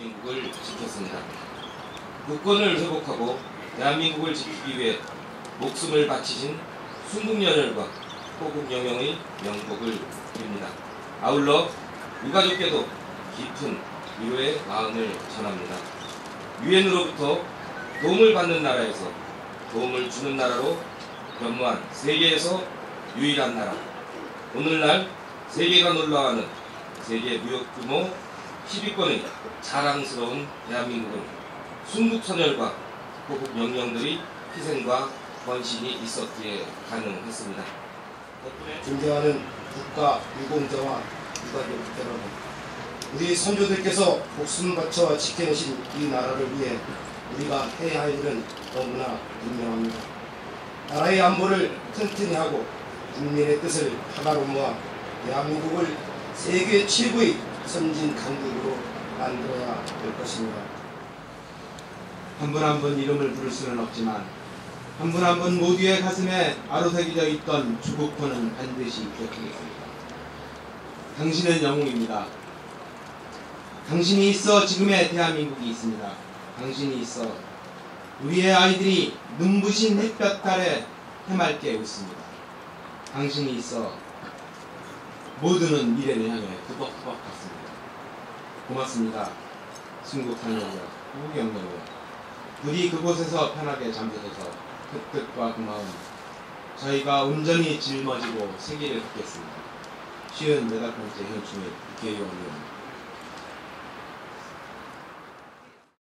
대한민국을 지켰습니다. 국권을 회복하고 대한민국을 지키기 위해 목숨을 바치신 순국연혈과 호국 영영의 명복을 빕니다. 아울러 유가족께도 깊은 위로의 마음을 전합니다. 유엔으로부터 도움을 받는 나라에서 도움을 주는 나라로 변모한 세계에서 유일한 나라. 오늘날 세계가 놀라워하는 세계 무역 규모 10위권의 자랑스러운 대한민국은 순국선열과 호국 영령들의 희생과 헌신이 있었기에 가능했습니다. 존경하는 국가 유공자와 유가족 여러분, 우리 선조들께서 목숨 바쳐 지켜내신 이 나라를 위해 우리가 해야 할 일은 너무나 분명합니다. 나라의 안보를 튼튼히 하고 국민의 뜻을 하나로 모아 대한민국을 세계 최고의 선진 강국으로 만들어야 될 것입니다. 한 분 한 분 이름을 부를 수는 없지만 한 분 한 분 모두의 가슴에 아로새겨져 있던 주국호는 반드시 기억하겠습니다. 당신은 영웅입니다. 당신이 있어 지금의 대한민국이 있습니다. 당신이 있어 우리의 아이들이 눈부신 햇볕 아래 해맑게 웃습니다. 당신이 있어 모두는 미래를 향해 꾸벅꾸벅 갔습니다. 고맙습니다. 순국탄연이여 후경영이여 부디 그곳에서 편하게 잠들어서 그 뜻과 그 마음 저희가 온전히 짊어지고 세계를 걷겠습니다. 쉬운 네다섯 번째 현충일 국회의원입니다.